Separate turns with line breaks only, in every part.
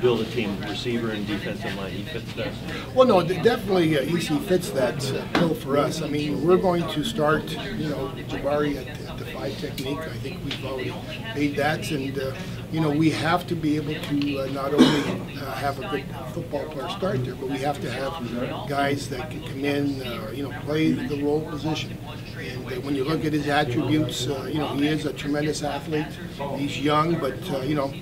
build a team, receiver and defensive line. He fits that.
Well, no, definitely uh, Ese fits that uh, bill for us. I mean, we're going to start, you know, Jabari at, the five technique. I think we've already made that, and uh, you know, we have to be able to uh, not only uh, have a good football player start there, but we have to have guys that can come in, uh, you know, play the role position. And when you look at his attributes, you know, he is a tremendous athlete. He's young, but you know.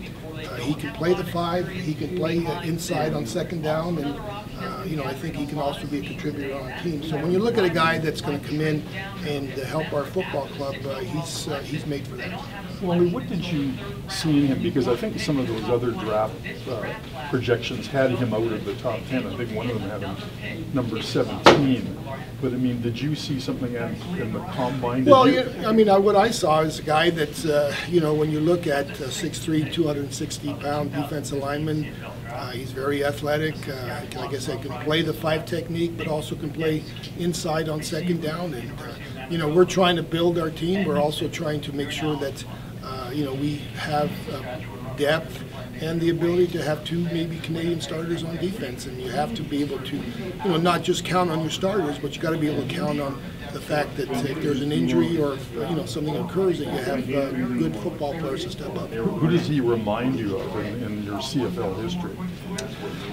Uh, he can play the five. He can play inside on second down, and uh, you know I think he can also be a contributor on the team. So when you look at a guy that's going to come in and uh, help our football club, uh, he's uh, he's made for that.
Wally, what did you see in him? Because I think some of those other draft uh, projections had him out of the top 10. I think one of them had him number 17. But I mean, did you see something in, in the combine? Did
Well,
you,
yeah, I mean, uh, what I saw is a guy that, uh, you know, when you look at uh, 6'3", 260-pound defensive lineman, uh, he's very athletic. Uh, like I can play the five technique, but also can play inside on second down. And, uh, you know, we're trying to build our team. We're also trying to make sure that, uh, you know, we have uh, depth and the ability to have two maybe Canadian starters on defense. And you have to be able to, you know, not just count on your starters, but you got to be able to count on the fact that if there's an injury or if, you know something occurs, that you have uh, good football players to step up.
who does he remind you of in, in your CFL history?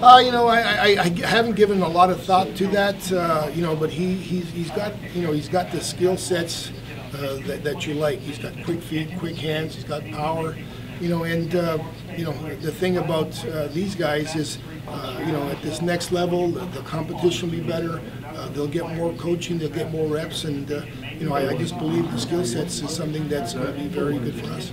Uh, you know, I, I, I haven't given a lot of thought to that. Uh, you know, but he he's, he's got you know he's got the skill sets uh, that, that you like. He's got quick feet, quick hands. He's got power. You know, and uh, you know the thing about uh, these guys is, uh, you know, at this next level, the, the competition will be better. Uh, they'll get more coaching. They'll get more reps, and uh, you know, I, I just believe the skill sets is something that's going to be very good for us.